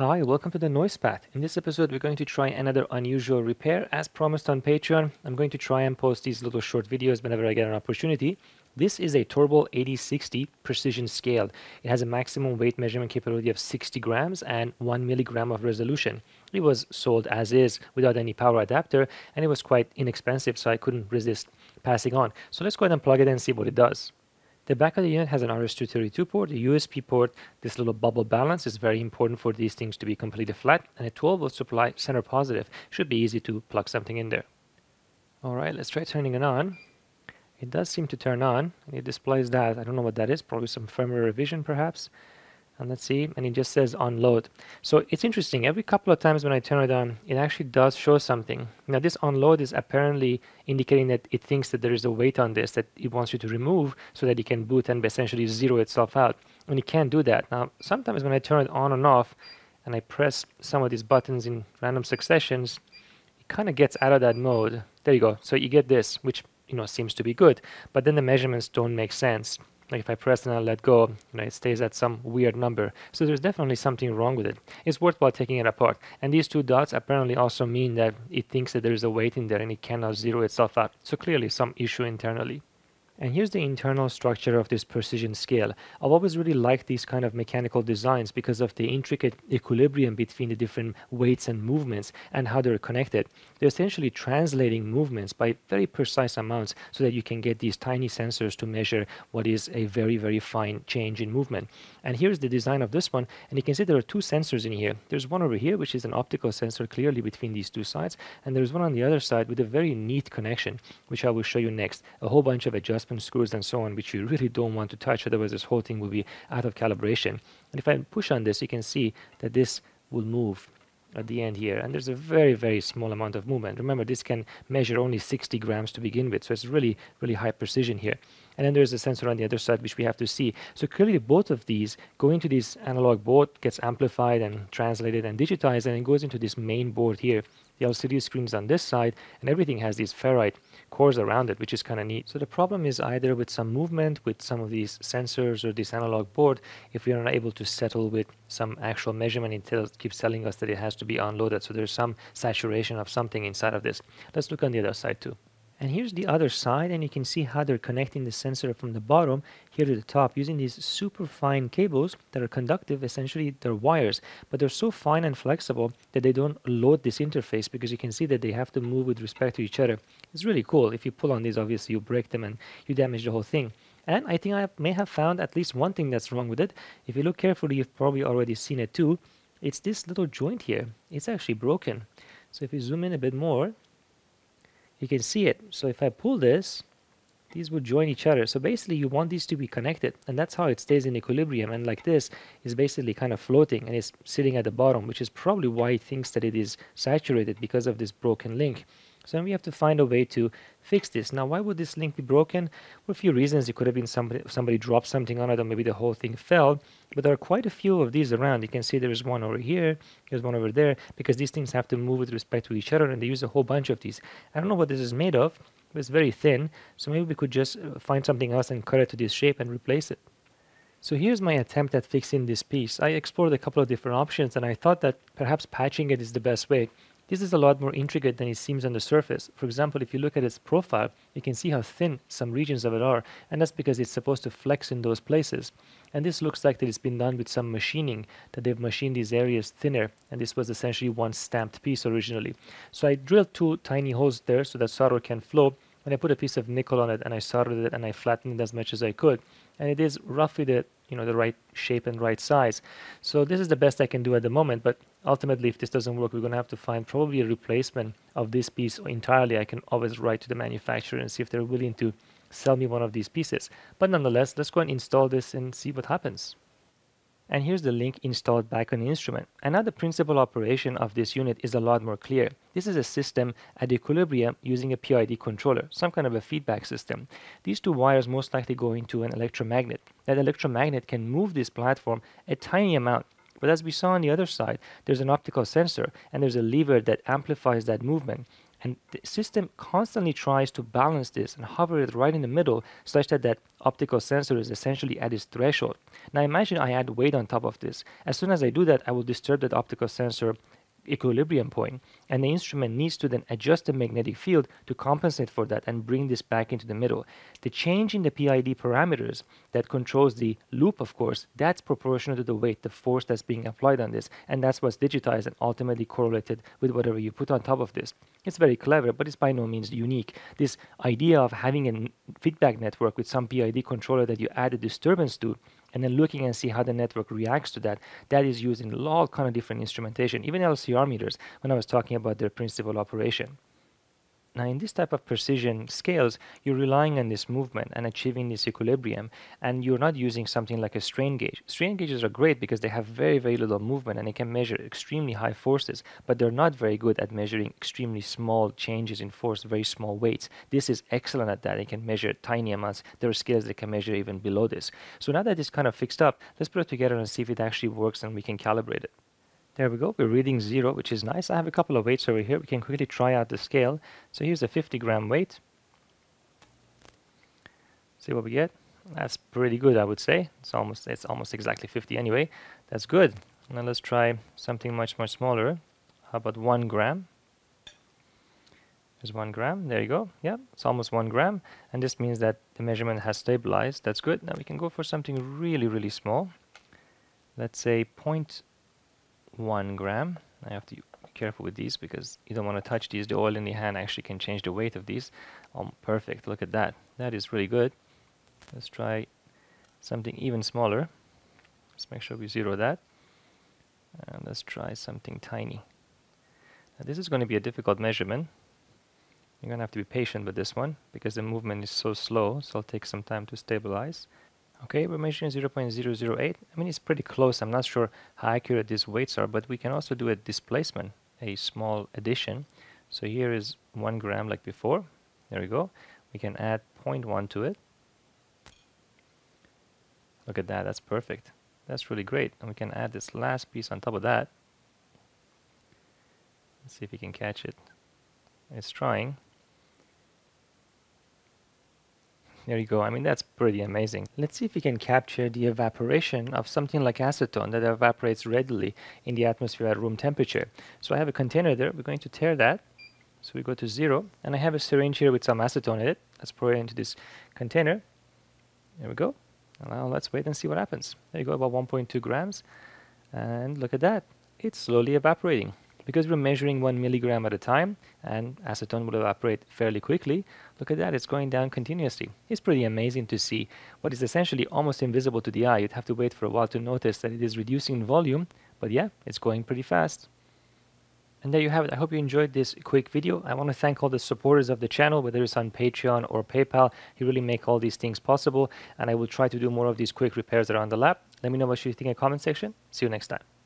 Hi, welcome to the Noise Path. In this episode, we're going to try another unusual repair. As promised on Patreon, I'm going to try and post these little short videos whenever I get an opportunity. This is a Torbal AD60 precision scale. It has a maximum weight measurement capability of 60 grams and 1 milligram of resolution. It was sold as is without any power adapter and it was quite inexpensive so I couldn't resist passing on. So let's go ahead and plug it in and see what it does. The back of the unit has an RS-232 port, a USB port. This little bubble balance is very important for these things to be completely flat, and a 12 volt supply center positive. Should be easy to plug something in there. Alright, let's try turning it on. It does seem to turn on, it displays that. I don't know what that is, probably some firmware revision perhaps and let's see and it just says unload. So it's interesting every couple of times when I turn it on it actually does show something. Now this unload is apparently indicating that it thinks that there is a weight on this that it wants you to remove so that it can boot and essentially zero itself out. And it can't do that. Now sometimes when I turn it on and off and I press some of these buttons in random successions it kind of gets out of that mode. There you go. So you get this which you know seems to be good. But then the measurements don't make sense like if I press and I let go, you know, it stays at some weird number. So there's definitely something wrong with it. It's worthwhile taking it apart. And these two dots apparently also mean that it thinks that there is a weight in there and it cannot zero itself out. So clearly some issue internally. And here's the internal structure of this precision scale. I've always really liked these kind of mechanical designs because of the intricate equilibrium between the different weights and movements and how they're connected. They're essentially translating movements by very precise amounts so that you can get these tiny sensors to measure what is a very, very fine change in movement. And here's the design of this one. And you can see there are two sensors in here. There's one over here, which is an optical sensor clearly between these two sides. And there's one on the other side with a very neat connection, which I will show you next. A whole bunch of screws and so on, which you really don't want to touch. Otherwise, this whole thing will be out of calibration. And if I push on this, you can see that this will move at the end here and there's a very very small amount of movement remember this can measure only 60 grams to begin with so it's really really high precision here and then there's a sensor on the other side which we have to see so clearly both of these go into this analog board gets amplified and translated and digitized and it goes into this main board here the LCD screens on this side and everything has these ferrite cores around it, which is kind of neat. So the problem is either with some movement with some of these sensors or this analog board, if we are not able to settle with some actual measurement, it keeps telling us that it has to be unloaded. So there's some saturation of something inside of this. Let's look on the other side too. And here's the other side, and you can see how they're connecting the sensor from the bottom here to the top using these super fine cables that are conductive. Essentially, they're wires, but they're so fine and flexible that they don't load this interface because you can see that they have to move with respect to each other. It's really cool. If you pull on these, obviously, you break them and you damage the whole thing. And I think I may have found at least one thing that's wrong with it. If you look carefully, you've probably already seen it too. It's this little joint here. It's actually broken. So if you zoom in a bit more, you can see it. So if I pull this, these would join each other. So basically you want these to be connected and that's how it stays in equilibrium. And like this is basically kind of floating and it's sitting at the bottom, which is probably why it thinks that it is saturated because of this broken link. So we have to find a way to fix this. Now, why would this link be broken? Well, a few reasons. It could have been somebody, somebody dropped something on it or maybe the whole thing fell. But there are quite a few of these around. You can see there's one over here, there's one over there, because these things have to move with respect to each other and they use a whole bunch of these. I don't know what this is made of, but it's very thin. So maybe we could just uh, find something else and cut it to this shape and replace it. So here's my attempt at fixing this piece. I explored a couple of different options and I thought that perhaps patching it is the best way. This is a lot more intricate than it seems on the surface. For example, if you look at its profile, you can see how thin some regions of it are, and that's because it's supposed to flex in those places. And this looks like that it's been done with some machining, that they've machined these areas thinner, and this was essentially one stamped piece originally. So I drilled two tiny holes there so that solder can flow, and I put a piece of nickel on it, and I soldered it, and I flattened it as much as I could. And it is roughly the you know the right shape and right size. So this is the best I can do at the moment, but ultimately if this doesn't work, we're going to have to find probably a replacement of this piece entirely. I can always write to the manufacturer and see if they're willing to sell me one of these pieces. But nonetheless, let's go and install this and see what happens and here's the link installed back on the instrument. And now the principle operation of this unit is a lot more clear. This is a system at equilibrium using a PID controller, some kind of a feedback system. These two wires most likely go into an electromagnet. That electromagnet can move this platform a tiny amount but as we saw on the other side, there's an optical sensor and there's a lever that amplifies that movement. And the system constantly tries to balance this and hover it right in the middle such that that optical sensor is essentially at its threshold. Now imagine I add weight on top of this. As soon as I do that, I will disturb that optical sensor equilibrium point and the instrument needs to then adjust the magnetic field to compensate for that and bring this back into the middle. The change in the PID parameters that controls the loop of course that's proportional to the weight, the force that's being applied on this and that's what's digitized and ultimately correlated with whatever you put on top of this. It's very clever but it's by no means unique. This idea of having a feedback network with some PID controller that you add a disturbance to and then looking and see how the network reacts to that. That is used in all kind of different instrumentation, even LCR meters, when I was talking about their principle operation. Now, in this type of precision scales, you're relying on this movement and achieving this equilibrium, and you're not using something like a strain gauge. Strain gauges are great because they have very, very little movement and they can measure extremely high forces, but they're not very good at measuring extremely small changes in force, very small weights. This is excellent at that. It can measure tiny amounts. There are scales that can measure even below this. So now that it's kind of fixed up, let's put it together and see if it actually works and we can calibrate it. There we go, we're reading zero, which is nice. I have a couple of weights over here. We can quickly try out the scale. So here's a 50 gram weight. See what we get. That's pretty good, I would say. It's almost it's almost exactly 50 anyway. That's good. Now let's try something much, much smaller. How about one gram? There's one gram. There you go. Yeah, it's almost one gram. And this means that the measurement has stabilized. That's good. Now we can go for something really, really small. Let's say point one gram. I have to be careful with these because you don't want to touch these. The oil in the hand actually can change the weight of these. Oh, perfect. Look at that. That is really good. Let's try something even smaller. Let's make sure we zero that. And let's try something tiny. Now, this is going to be a difficult measurement. You're going to have to be patient with this one because the movement is so slow, so it'll take some time to stabilize. Okay, we're measuring 0.008. I mean, it's pretty close. I'm not sure how accurate these weights are, but we can also do a displacement, a small addition. So here is one gram like before. There we go. We can add 0.1 to it. Look at that, that's perfect. That's really great. And we can add this last piece on top of that. Let's see if we can catch it. It's trying. There you go. I mean, that's pretty amazing. Let's see if we can capture the evaporation of something like acetone that evaporates readily in the atmosphere at room temperature. So I have a container there. We're going to tare that. So we go to zero. And I have a syringe here with some acetone in it. Let's pour it into this container. There we go. Now let's wait and see what happens. There you go, about 1.2 grams. And look at that. It's slowly evaporating because we're measuring one milligram at a time and acetone will evaporate fairly quickly, look at that, it's going down continuously. It's pretty amazing to see what is essentially almost invisible to the eye. You'd have to wait for a while to notice that it is reducing in volume, but yeah, it's going pretty fast. And there you have it. I hope you enjoyed this quick video. I want to thank all the supporters of the channel, whether it's on Patreon or PayPal. You really make all these things possible. And I will try to do more of these quick repairs around the lab. Let me know what you think in the comment section. See you next time.